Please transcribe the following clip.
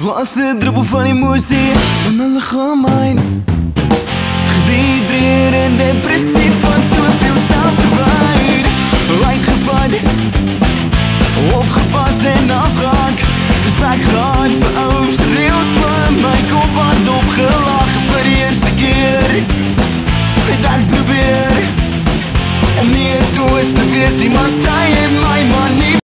وأصل دربو van die moesie in my liggaam myn Gedehydreer en depressief van soveel selfverwyd. Uitgevaard, opgepas en afgehakt Respect gehad vir ouds, reels van my kop had opgelag Vir die eerste keer. Het ek probeer? En nie het oos te wees nie, maar sy het